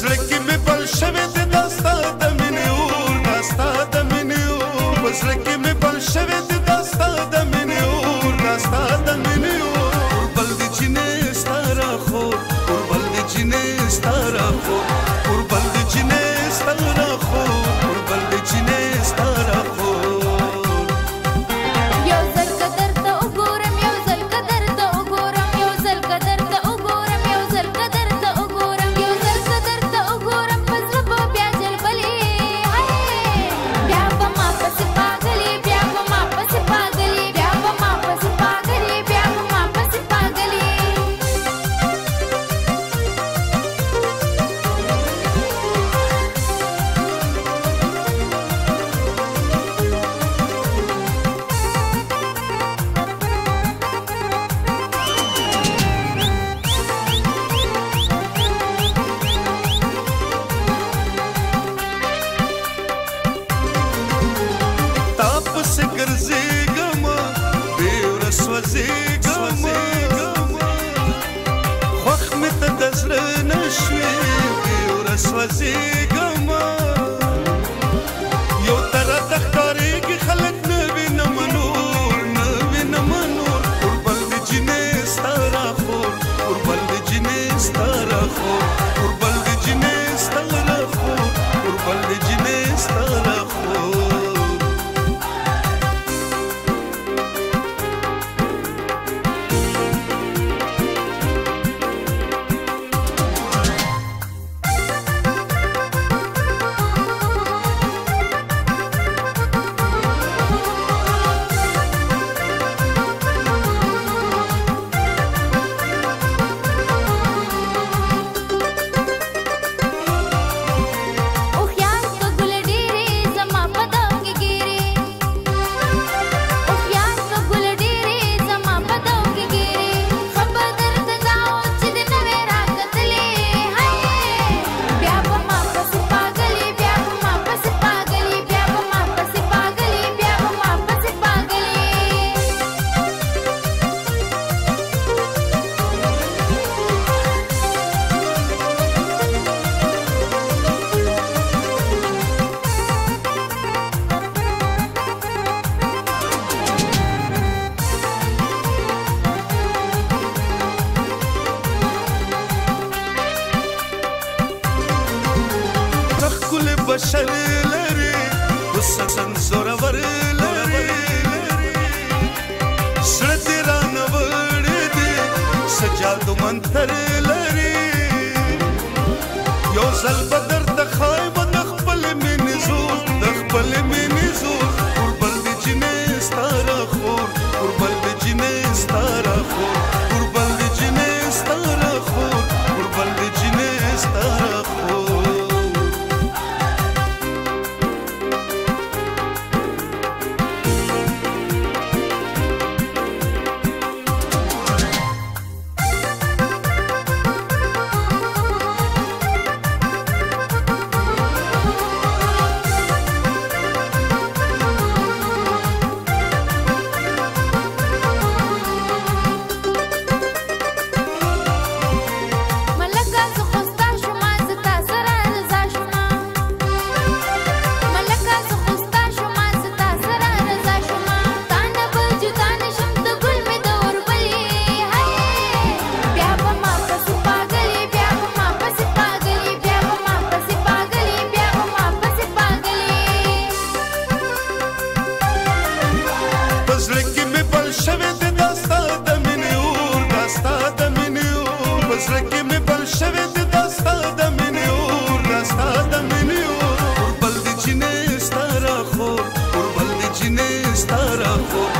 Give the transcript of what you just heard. زړه کې مې بل شوی دی دا ستا د مینې اور دا ستا د مینې اور په زړه کې مې بل شوی دی دا ستا د مینې اور دا ستا د مینې اور بل دې چې نه ستا راخو اور بل دې چې نه ستا راخو سوځېږم یو طرف ته ښکارېږي خلک نه وینم نور نه وینم نور قربل د جینې ستا راخور قربل د جینې ستا راخور قربل د جینې ستا راخور قربل د جینې ستا راخور başarıları Kusasan zora varıları Sürekli rana varıdı Sacadı mantarları Yozal badar شوی د دا ستا د مینې اور دا ستا د مینې اور په زړه کې مې بل شوی د دا ستا د مینې اور دا ستا د مینې اور بل د چینې ستا راخور اور بل د چینې ستا راخور